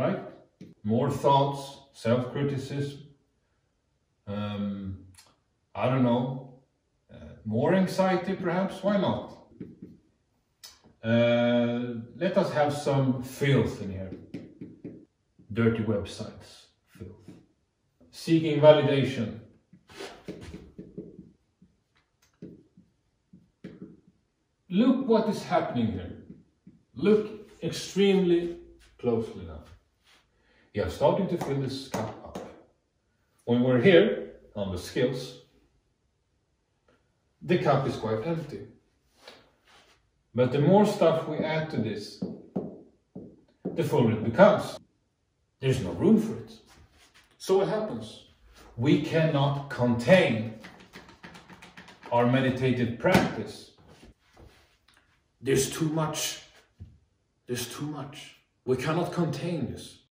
right? More thoughts, self-criticism, um, I don't know, uh, more anxiety perhaps, why not? Uh, let us have some filth in here. Dirty websites, filth. Seeking validation. Look what is happening here. Look extremely closely now. You are starting to fill this cup up. When we're here on the skills, the cup is quite empty. But the more stuff we add to this, the fuller it becomes. There's no room for it. So what happens? We cannot contain our meditative practice. There's too much. There's too much. We cannot contain this.